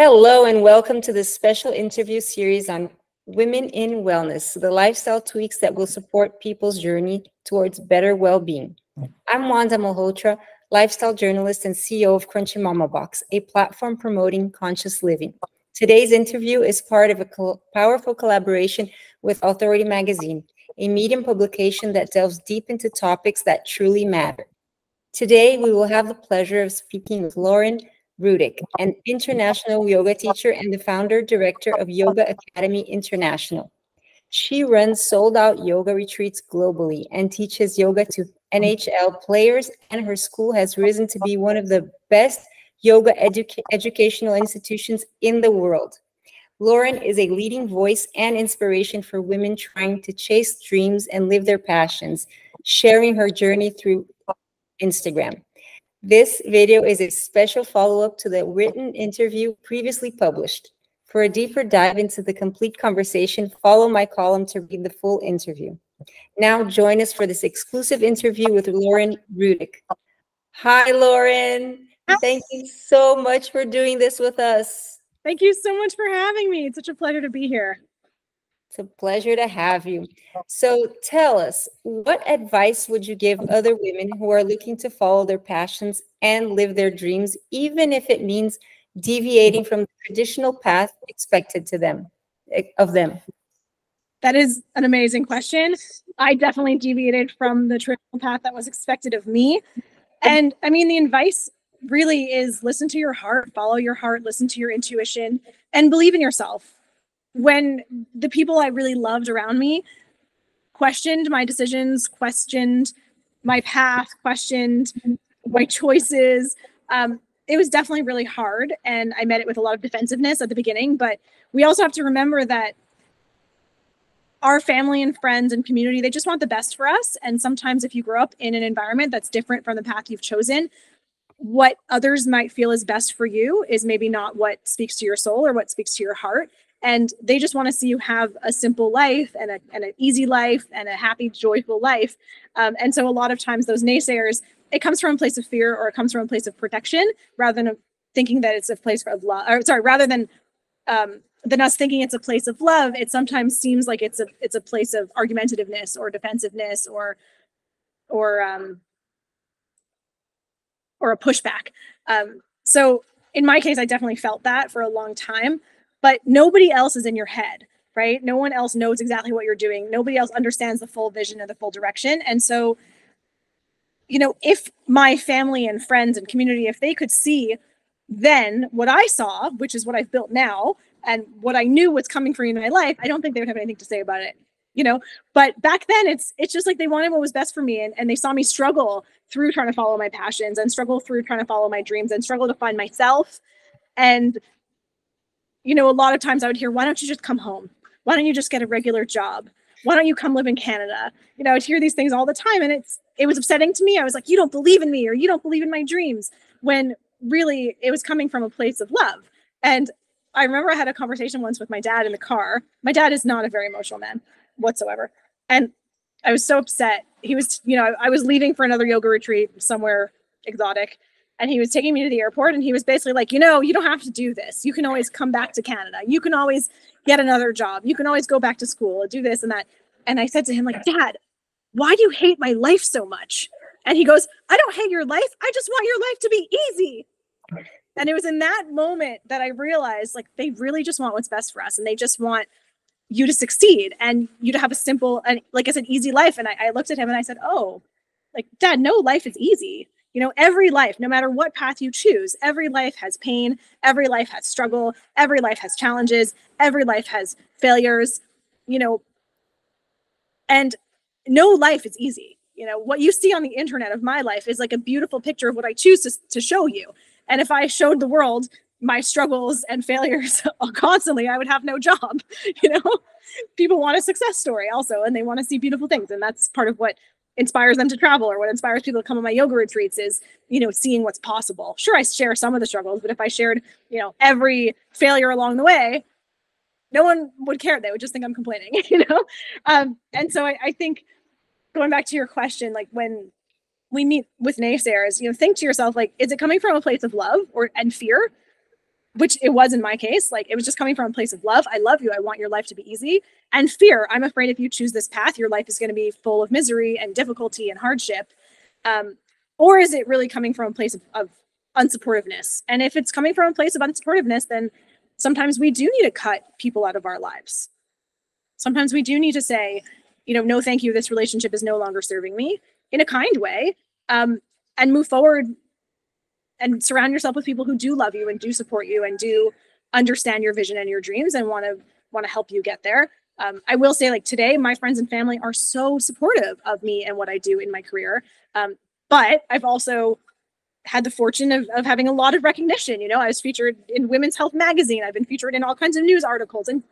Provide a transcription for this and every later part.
Hello, and welcome to this special interview series on Women in Wellness, the lifestyle tweaks that will support people's journey towards better well being. I'm Wanda Malhotra, lifestyle journalist and CEO of Crunchy Mama Box, a platform promoting conscious living. Today's interview is part of a co powerful collaboration with Authority Magazine, a medium publication that delves deep into topics that truly matter. Today, we will have the pleasure of speaking with Lauren Rudick, an international yoga teacher and the founder director of Yoga Academy International. She runs sold out yoga retreats globally and teaches yoga to NHL players, and her school has risen to be one of the best yoga educa educational institutions in the world. Lauren is a leading voice and inspiration for women trying to chase dreams and live their passions, sharing her journey through Instagram. This video is a special follow-up to the written interview previously published. For a deeper dive into the complete conversation, follow my column to read the full interview. Now join us for this exclusive interview with Lauren Rudick. Hi, Lauren. Thank you so much for doing this with us. Thank you so much for having me. It's such a pleasure to be here. It's a pleasure to have you. So tell us, what advice would you give other women who are looking to follow their passions and live their dreams, even if it means deviating from the traditional path expected to them eh, of them? That is an amazing question. I definitely deviated from the traditional path that was expected of me. And I mean, the advice really is listen to your heart, follow your heart, listen to your intuition, and believe in yourself when the people I really loved around me questioned my decisions, questioned my path, questioned my choices, um, it was definitely really hard. And I met it with a lot of defensiveness at the beginning. But we also have to remember that our family and friends and community, they just want the best for us. And sometimes if you grow up in an environment that's different from the path you've chosen, what others might feel is best for you is maybe not what speaks to your soul or what speaks to your heart and they just want to see you have a simple life and, a, and an easy life and a happy joyful life. Um, and so a lot of times those naysayers it comes from a place of fear or it comes from a place of protection rather than thinking that it's a place of love or sorry rather than um, than us thinking it's a place of love it sometimes seems like it's a it's a place of argumentativeness or defensiveness or or um or a pushback. Um so in my case i definitely felt that for a long time but nobody else is in your head right? No one else knows exactly what you're doing. Nobody else understands the full vision and the full direction. And so you know if my family and friends and community if they could see then what i saw which is what i've built now and what i knew was coming for me in my life i don't think they would have anything to say about it you know? But back then it's it's just like they wanted what was best for me and, and they saw me struggle through trying to follow my passions and struggle through trying to follow my dreams and struggle to find myself. And you know, a lot of times I would hear, why don't you just come home? Why don't you just get a regular job? Why don't you come live in Canada? You know, I'd hear these things all the time. And it's it was upsetting to me. I was like, you don't believe in me or you don't believe in my dreams. When really it was coming from a place of love. And I remember I had a conversation once with my dad in the car. My dad is not a very emotional man whatsoever. And I was so upset. He was, you know, I was leaving for another yoga retreat somewhere exotic and he was taking me to the airport and he was basically like you know you don't have to do this. You can always come back to canada. You can always get another job. You can always go back to school and do this and that. And i said to him like dad why do you hate my life so much? And he goes i don't hate your life. I just want your life to be easy. And it was in that moment that i realized like they really just want what's best for us and they just want you to succeed and you to have a simple and like it's an easy life. And I, I looked at him and i said oh like dad no life is easy you know, every life, no matter what path you choose, every life has pain, every life has struggle, every life has challenges, every life has failures, you know, and no life is easy. You know, what you see on the internet of my life is like a beautiful picture of what I choose to, to show you. And if I showed the world my struggles and failures constantly, I would have no job. You know, people want a success story also, and they want to see beautiful things. And that's part of what inspires them to travel or what inspires people to come on my yoga retreats is you know seeing what's possible. Sure i share some of the struggles but if i shared you know every failure along the way no one would care. They would just think i'm complaining you know? Um, and so I, I think going back to your question like when we meet with naysayers you know think to yourself like is it coming from a place of love or and fear which it was in my case. Like it was just coming from a place of love. I love you. I want your life to be easy. And fear. I'm afraid if you choose this path, your life is going to be full of misery and difficulty and hardship. Um, or is it really coming from a place of, of unsupportiveness? And if it's coming from a place of unsupportiveness, then sometimes we do need to cut people out of our lives. Sometimes we do need to say, you know, no, thank you. This relationship is no longer serving me in a kind way um, and move forward and surround yourself with people who do love you and do support you and do understand your vision and your dreams and want to want to help you get there. Um, I will say, like today, my friends and family are so supportive of me and what I do in my career. Um, but I've also had the fortune of, of having a lot of recognition. You know, I was featured in Women's Health magazine. I've been featured in all kinds of news articles and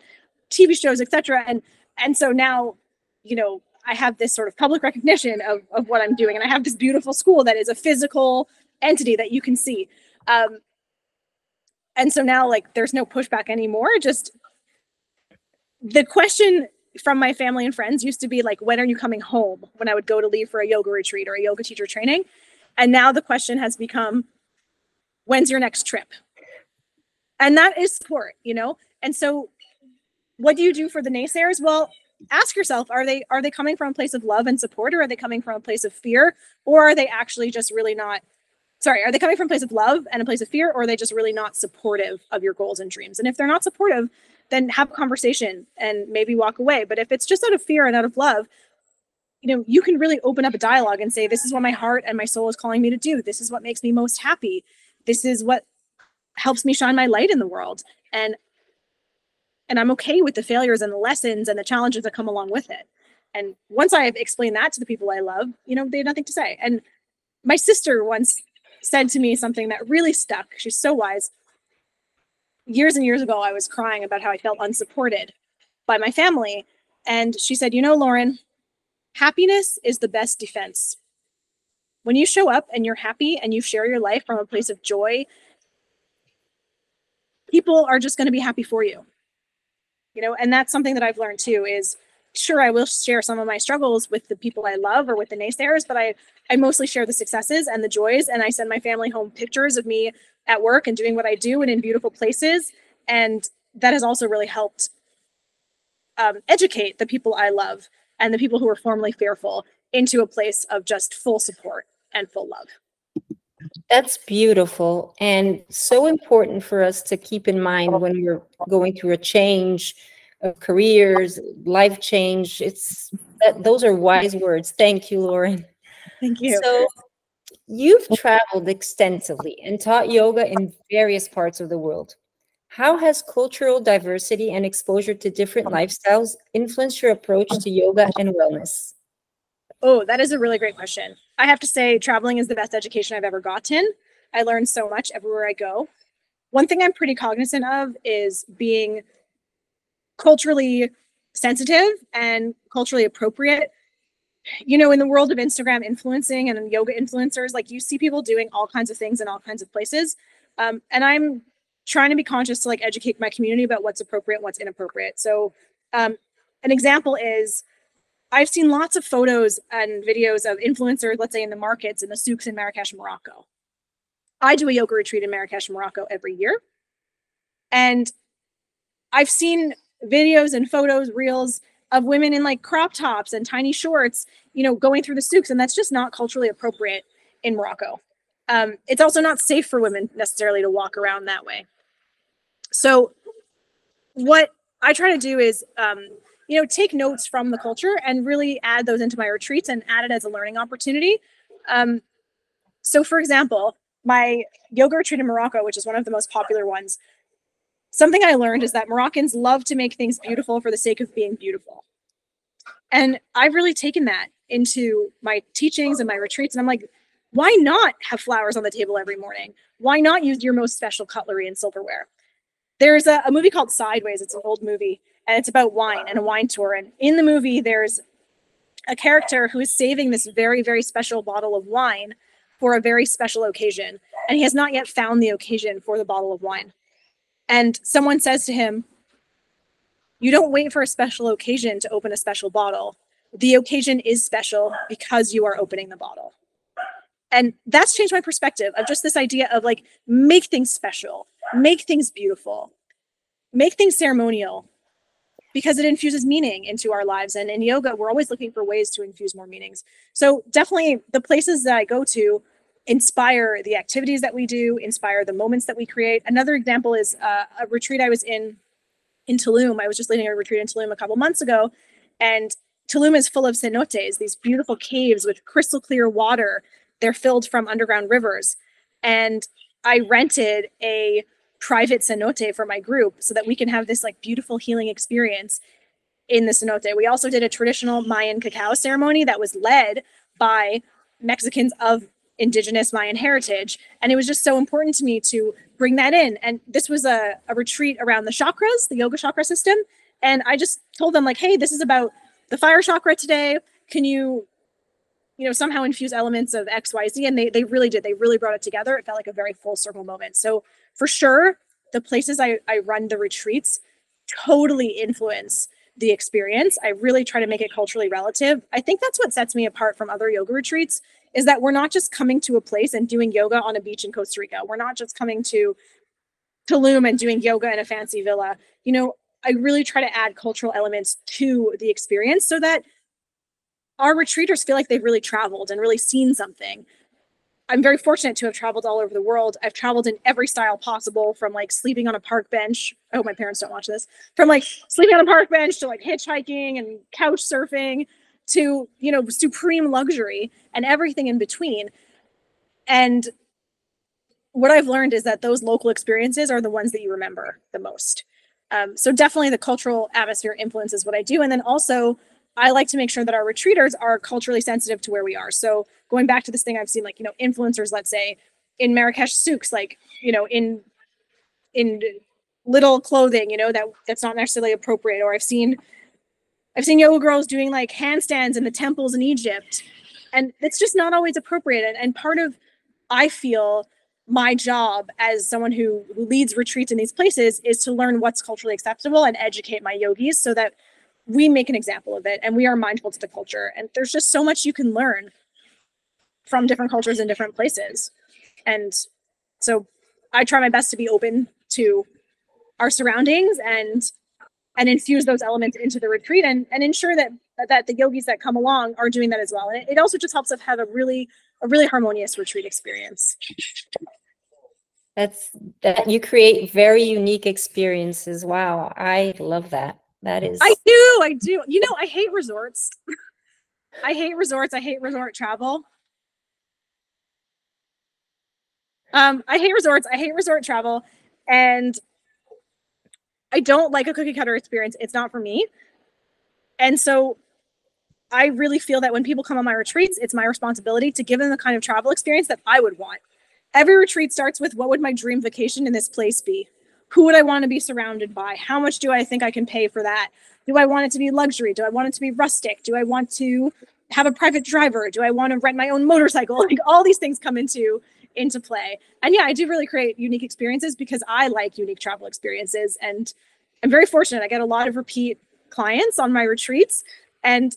TV shows, etc. And and so now, you know, I have this sort of public recognition of, of what I'm doing, and I have this beautiful school that is a physical entity that you can see. Um, and so now, like, there's no pushback anymore. Just the question from my family and friends used to be like, when are you coming home? When I would go to leave for a yoga retreat or a yoga teacher training. And now the question has become, when's your next trip? And that is support, you know? And so what do you do for the naysayers? Well, ask yourself, are they are they coming from a place of love and support or are they coming from a place of fear? Or are they actually just really not sorry, are they coming from a place of love and a place of fear, or are they just really not supportive of your goals and dreams? And if they're not supportive, then have a conversation and maybe walk away. But if it's just out of fear and out of love, you know, you can really open up a dialogue and say, this is what my heart and my soul is calling me to do. This is what makes me most happy. This is what helps me shine my light in the world. And and I'm okay with the failures and the lessons and the challenges that come along with it. And once I have explained that to the people I love, you know, they have nothing to say. And my sister once said to me something that really stuck. She's so wise. Years and years ago, I was crying about how I felt unsupported by my family. And she said, You know, Lauren, happiness is the best defense. When you show up and you're happy and you share your life from a place of joy, people are just going to be happy for you. You know, and that's something that I've learned too is sure I will share some of my struggles with the people I love or with the naysayers, but I I mostly share the successes and the joys and I send my family home pictures of me at work and doing what I do and in beautiful places and that has also really helped um, educate the people I love and the people who were formerly fearful into a place of just full support and full love. That's beautiful and so important for us to keep in mind when we're going through a change of careers, life change. It's that, those are wise words. Thank you, Lauren. Thank you. So you've traveled extensively and taught yoga in various parts of the world. How has cultural diversity and exposure to different lifestyles influenced your approach to yoga and wellness? Oh, that is a really great question. I have to say, traveling is the best education I've ever gotten. I learn so much everywhere I go. One thing I'm pretty cognizant of is being culturally sensitive and culturally appropriate. You know in the world of instagram influencing and yoga influencers like you see people doing all kinds of things in all kinds of places. Um, and i'm trying to be conscious to like educate my community about what's appropriate what's inappropriate. So um, an example is i've seen lots of photos and videos of influencers let's say in the markets in the souks in marrakesh morocco. I do a yoga retreat in marrakesh morocco every year. And i've seen videos and photos, reels of women in like crop tops and tiny shorts, you know, going through the souks. And that's just not culturally appropriate in Morocco. Um, it's also not safe for women necessarily to walk around that way. So, what I try to do is, um, you know, take notes from the culture and really add those into my retreats and add it as a learning opportunity. Um, so, for example, my yoga retreat in Morocco, which is one of the most popular ones, something I learned is that Moroccans love to make things beautiful for the sake of being beautiful. And I've really taken that into my teachings and my retreats. And I'm like, why not have flowers on the table every morning? Why not use your most special cutlery and silverware? There's a, a movie called Sideways. It's an old movie and it's about wine and a wine tour. And in the movie, there's a character who is saving this very, very special bottle of wine for a very special occasion. And he has not yet found the occasion for the bottle of wine and someone says to him, You don't wait for a special occasion to open a special bottle. The occasion is special because you are opening the bottle. And that's changed my perspective of just this idea of like make things special. make things beautiful, make things ceremonial because it infuses meaning into our lives. And in yoga, we're always looking for ways to infuse more meanings. So definitely the places that I go to inspire the activities that we do, inspire the moments that we create. Another example is uh, a retreat I was in in Tulum. I was just leading a retreat in Tulum a couple months ago, and Tulum is full of cenotes, these beautiful caves with crystal clear water. They're filled from underground rivers. And I rented a private cenote for my group so that we can have this like beautiful healing experience in the cenote. We also did a traditional Mayan cacao ceremony that was led by Mexicans of indigenous Mayan heritage. And it was just so important to me to bring that in. And this was a, a retreat around the chakras, the yoga chakra system. And I just told them, like, hey, this is about the fire chakra today. Can you, you know, somehow infuse elements of X, Y, Z? And they they really did. They really brought it together. It felt like a very full circle moment. So for sure, the places I, I run the retreats totally influence the experience. I really try to make it culturally relative. I think that's what sets me apart from other yoga retreats is that we're not just coming to a place and doing yoga on a beach in Costa Rica. We're not just coming to Tulum and doing yoga in a fancy villa. You know, I really try to add cultural elements to the experience so that our retreaters feel like they've really traveled and really seen something. I'm very fortunate to have traveled all over the world. I've traveled in every style possible from like sleeping on a park bench. I hope my parents don't watch this. From like sleeping on a park bench to like hitchhiking and couch surfing to you know supreme luxury and everything in between. And what i've learned is that those local experiences are the ones that you remember the most. Um, so definitely the cultural atmosphere influences what i do. And then also i like to make sure that our retreaters are culturally sensitive to where we are. So going back to this thing i've seen like you know influencers let's say in marrakesh souks like you know in in little clothing you know that that's not necessarily appropriate. Or i've seen I've seen yoga girls doing like handstands in the temples in Egypt. And it's just not always appropriate. And, and part of, I feel, my job as someone who, who leads retreats in these places is to learn what's culturally acceptable and educate my yogis so that we make an example of it and we are mindful to the culture. And there's just so much you can learn from different cultures in different places. And so I try my best to be open to our surroundings and and infuse those elements into the retreat and, and ensure that that the yogis that come along are doing that as well. And it, it also just helps us have a really a really harmonious retreat experience. That's that you create very unique experiences. Wow, I love that. That is I do, I do. You know, I hate resorts. I hate resorts. I hate resort travel. Um, I hate resorts. I hate resort travel. And I don't like a cookie cutter experience. It's not for me. And so I really feel that when people come on my retreats, it's my responsibility to give them the kind of travel experience that I would want. Every retreat starts with what would my dream vacation in this place be? Who would I want to be surrounded by? How much do I think I can pay for that? Do I want it to be luxury? Do I want it to be rustic? Do I want to have a private driver? Do I want to rent my own motorcycle? Like all these things come into into play. And yeah, I do really create unique experiences because I like unique travel experiences. And I'm very fortunate. I get a lot of repeat clients on my retreats and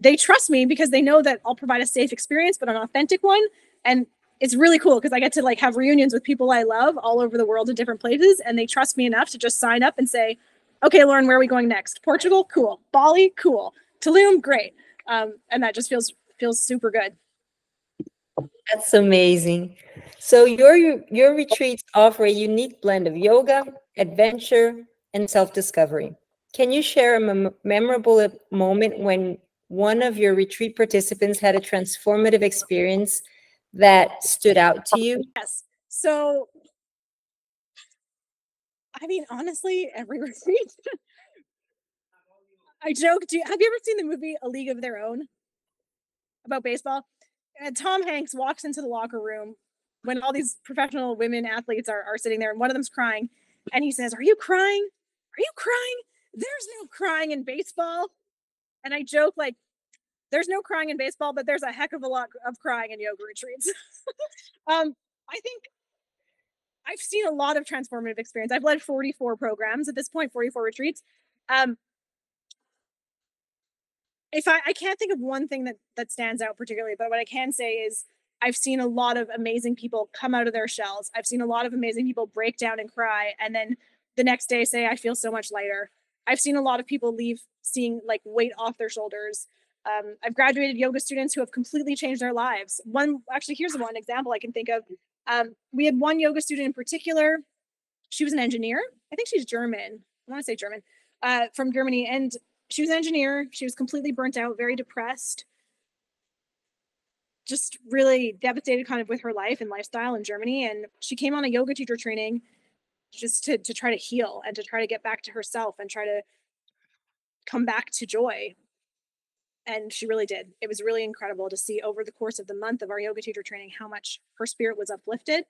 they trust me because they know that I'll provide a safe experience, but an authentic one. And it's really cool because I get to like have reunions with people I love all over the world in different places. And they trust me enough to just sign up and say, okay, Lauren, where are we going next? Portugal? Cool. Bali? Cool. Tulum? Great. Um, and that just feels feels super good. That's amazing. So your your retreats offer a unique blend of yoga, adventure, and self-discovery. Can you share a mem memorable moment when one of your retreat participants had a transformative experience that stood out to you? Yes. So I mean, honestly, every retreat. I joke. Do you, have you ever seen the movie A League of Their Own about baseball? And Tom Hanks walks into the locker room when all these professional women athletes are, are sitting there and one of them's crying and he says, Are you crying? Are you crying? There's no crying in baseball. And I joke like there's no crying in baseball, but there's a heck of a lot of crying in yoga retreats. um, I think I've seen a lot of transformative experience. I've led 44 programs at this point, 44 retreats. Um, if I, I can't think of one thing that that stands out particularly, but what I can say is I've seen a lot of amazing people come out of their shells. I've seen a lot of amazing people break down and cry and then the next day say, I feel so much lighter. I've seen a lot of people leave seeing like weight off their shoulders. Um, I've graduated yoga students who have completely changed their lives. One, actually, here's one example I can think of. Um, we had one yoga student in particular. She was an engineer. I think she's German. I want to say German, uh, from Germany. And she was an engineer. She was completely burnt out, very depressed just really devastated kind of with her life and lifestyle in Germany. And she came on a yoga teacher training just to, to try to heal and to try to get back to herself and try to come back to joy. And she really did. It was really incredible to see over the course of the month of our yoga teacher training how much her spirit was uplifted.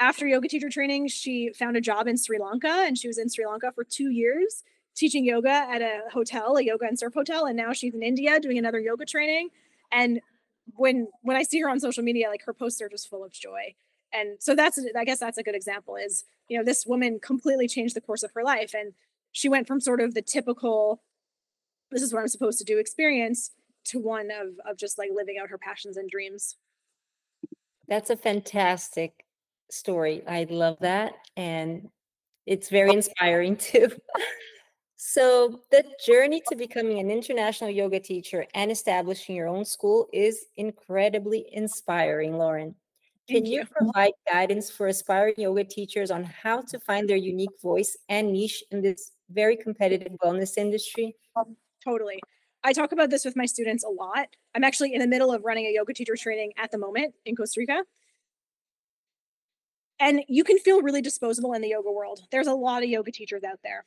After yoga teacher training, she found a job in Sri Lanka and she was in Sri Lanka for two years teaching yoga at a hotel, a yoga and surf hotel. And now she's in India doing another yoga training. And when when I see her on social media, like her posts are just full of joy. And so that's I guess that's a good example is, you know, this woman completely changed the course of her life. And she went from sort of the typical, this is what I'm supposed to do experience to one of of just like living out her passions and dreams. That's a fantastic story. I love that. And it's very inspiring too. So, the journey to becoming an international yoga teacher and establishing your own school is incredibly inspiring, Lauren. Can you. you provide guidance for aspiring yoga teachers on how to find their unique voice and niche in this very competitive wellness industry? Um, totally. I talk about this with my students a lot. I'm actually in the middle of running a yoga teacher training at the moment in Costa Rica. And you can feel really disposable in the yoga world. There's a lot of yoga teachers out there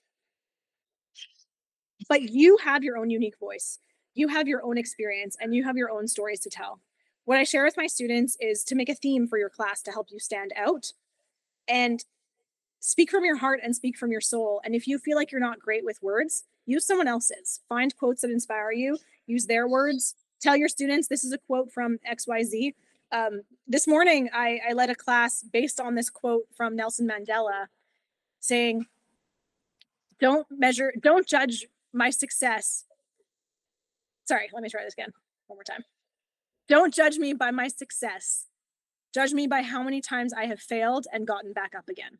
but you have your own unique voice. You have your own experience and you have your own stories to tell. What i share with my students is to make a theme for your class to help you stand out and speak from your heart and speak from your soul. And if you feel like you're not great with words use someone else's. Find quotes that inspire you. Use their words. Tell your students this is a quote from xyz um, this morning I, I led a class based on this quote from nelson mandela saying don't measure don't judge my success. Sorry, let me try this again one more time. Don't judge me by my success. Judge me by how many times I have failed and gotten back up again.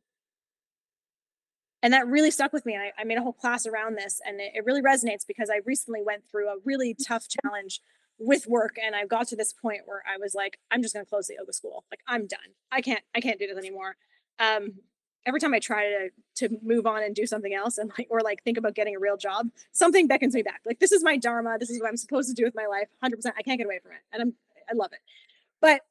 And that really stuck with me. I, I made a whole class around this, and it, it really resonates because I recently went through a really tough challenge with work and I got to this point where I was like, I'm just gonna close the yoga school. Like I'm done. I can't, I can't do this anymore. Um, every time I try to to move on and do something else and like or like think about getting a real job, something beckons me back. Like this is my dharma. This is what I'm supposed to do with my life. 100%. I can't get away from it. And I'm I love it. But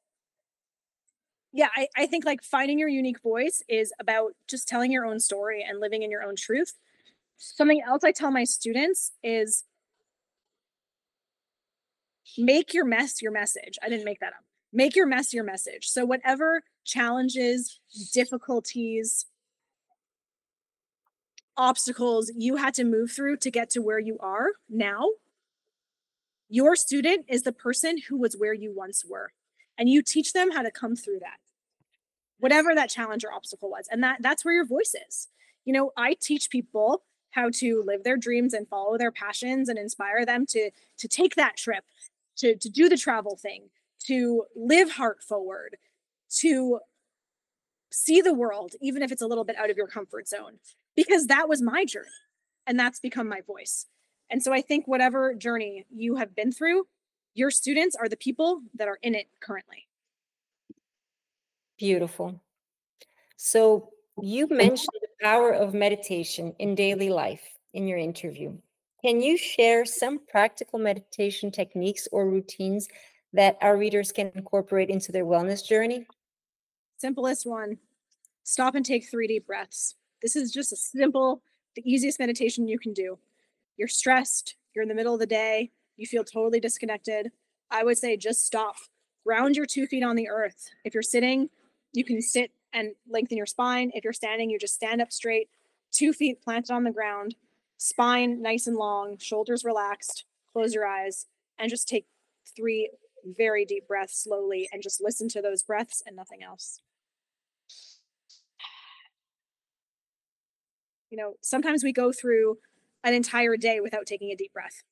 yeah, I, I think like finding your unique voice is about just telling your own story and living in your own truth. Something else I tell my students is make your mess your message. I didn't make that up. Make your mess your message. So whatever challenges, difficulties, obstacles you had to move through to get to where you are now, your student is the person who was where you once were. And you teach them how to come through that, whatever that challenge or obstacle was. And that that's where your voice is. You know, I teach people how to live their dreams and follow their passions and inspire them to to take that trip, to to do the travel thing, to live heart forward, to see the world, even if it's a little bit out of your comfort zone, because that was my journey and that's become my voice. And so I think whatever journey you have been through, your students are the people that are in it currently. Beautiful. So you mentioned the power of meditation in daily life in your interview. Can you share some practical meditation techniques or routines that our readers can incorporate into their wellness journey? Simplest one stop and take three deep breaths. This is just a simple, the easiest meditation you can do. You're stressed, you're in the middle of the day, you feel totally disconnected. I would say just stop. Ground your two feet on the earth. If you're sitting, you can sit and lengthen your spine. If you're standing, you just stand up straight, two feet planted on the ground, spine nice and long, shoulders relaxed. Close your eyes and just take three very deep breath slowly and just listen to those breaths and nothing else. You know, sometimes we go through an entire day without taking a deep breath.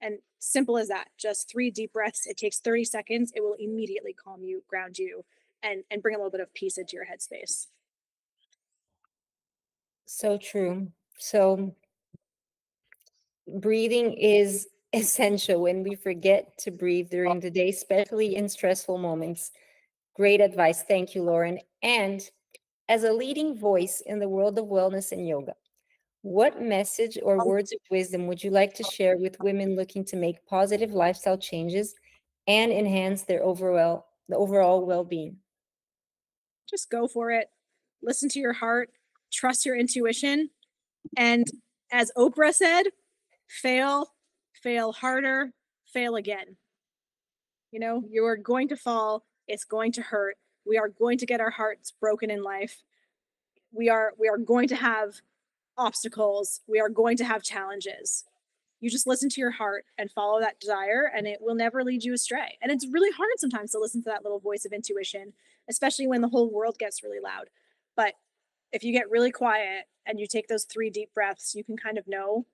And simple as that, just three deep breaths. It takes 30 seconds. It will immediately calm you, ground you, and, and bring a little bit of peace into your headspace. So true. So breathing is essential when we forget to breathe during the day, especially in stressful moments. Great advice. Thank you, Lauren. And as a leading voice in the world of wellness and yoga, what message or um words of wisdom would you like to share with women looking to make positive lifestyle changes and enhance their overall the overall well-being? Just go for it. Listen to your heart, trust your intuition, and as Oprah said, fail, fail harder, fail again. You know, you are going to fall, it's going to hurt. We are going to get our hearts broken in life. We are we are going to have obstacles. We are going to have challenges. You just listen to your heart and follow that desire, and it will never lead you astray. And it's really hard sometimes to listen to that little voice of intuition, especially when the whole world gets really loud. But if you get really quiet and you take those three deep breaths, you can kind of know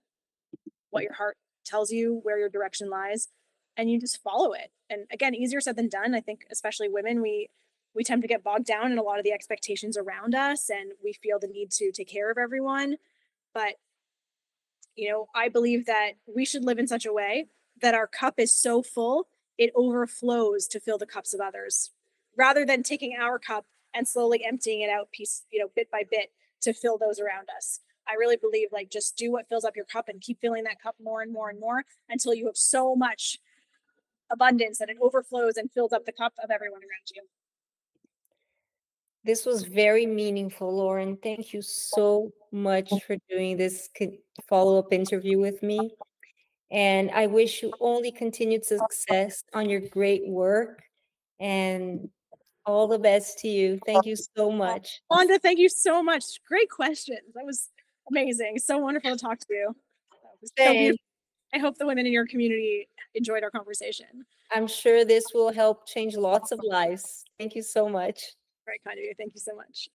what your heart tells you, where your direction lies, and you just follow it. And again, easier said than done. I think, especially women, we we tend to get bogged down in a lot of the expectations around us and we feel the need to take care of everyone but you know i believe that we should live in such a way that our cup is so full it overflows to fill the cups of others rather than taking our cup and slowly emptying it out piece you know bit by bit to fill those around us i really believe like just do what fills up your cup and keep filling that cup more and more and more until you have so much abundance that it overflows and fills up the cup of everyone around you this was very meaningful, Lauren. Thank you so much for doing this follow up interview with me. And I wish you only continued success on your great work and all the best to you. Thank you so much. Wanda, thank you so much. Great questions. That was amazing. So wonderful to talk to you. So I hope the women in your community enjoyed our conversation. I'm sure this will help change lots of lives. Thank you so much. Very kind of you. Thank you so much.